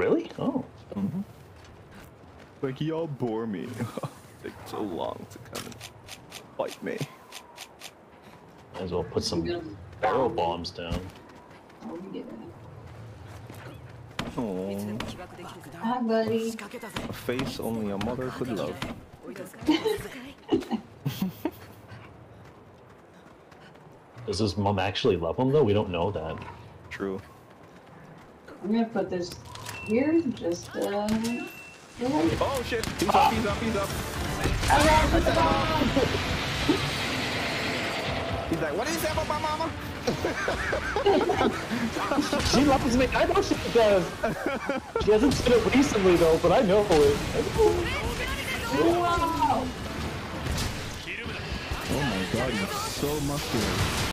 Really? Oh. Mm-hmm. Like y'all bore me. Take so long to come and fight me. Might as well put some barrel bombs down. Oh, we get it. Oh, Hi, buddy. a face only a mother could love. Does his mom actually love him though? We don't know that. True. I'm gonna put this here, just, uh... Oh shit! He's up, he's up, he's up. I got put the bomb! He's like, what did you say about my mama? She loves me. I know she does. She hasn't said it recently though, but I know it. Wow! Oh my god, you're so muscular.